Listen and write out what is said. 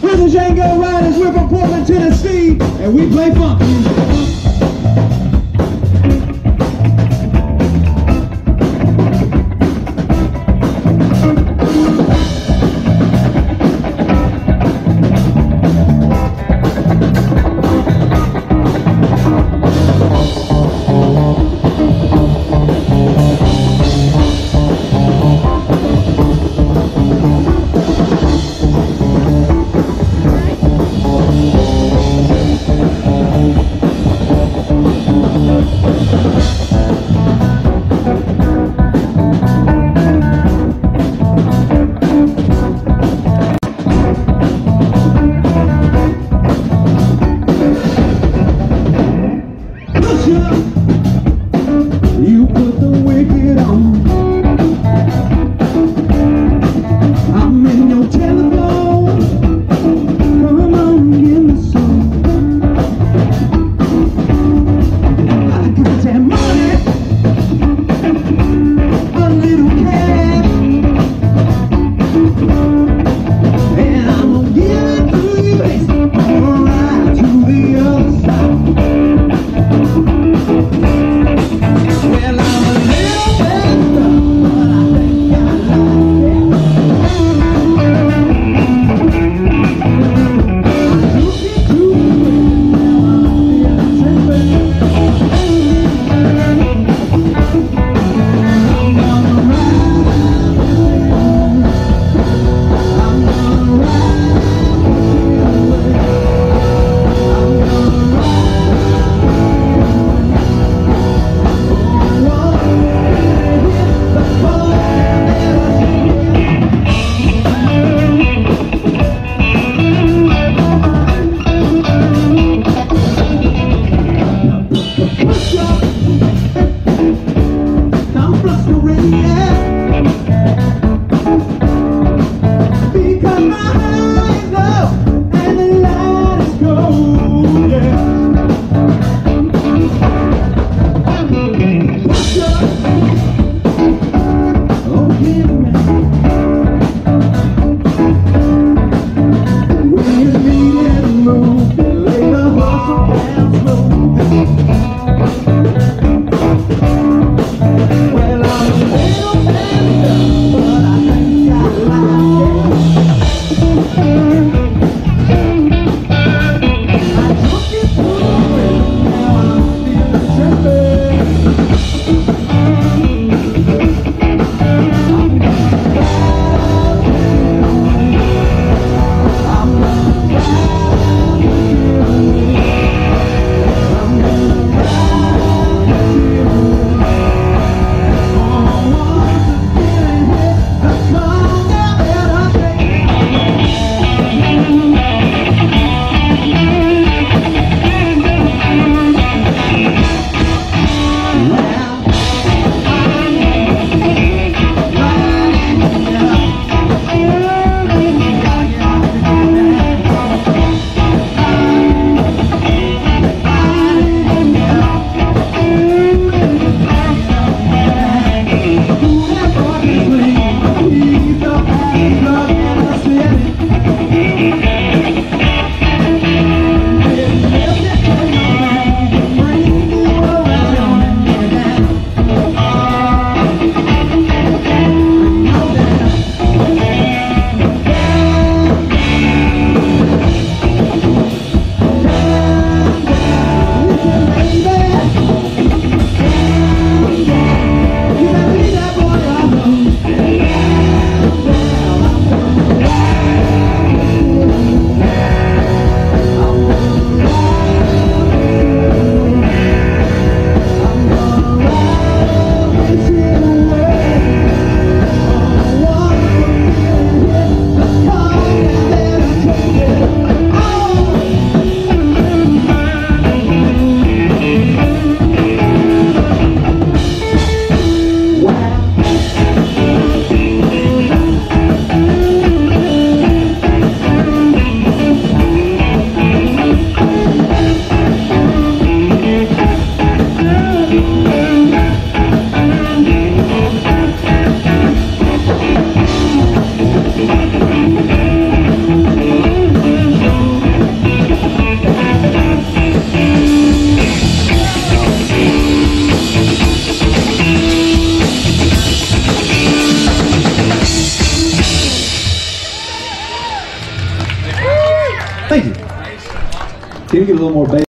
We're the Django Riders, we're from Portland, Tennessee, and we play funk music. Russia! Can you get a little more bass?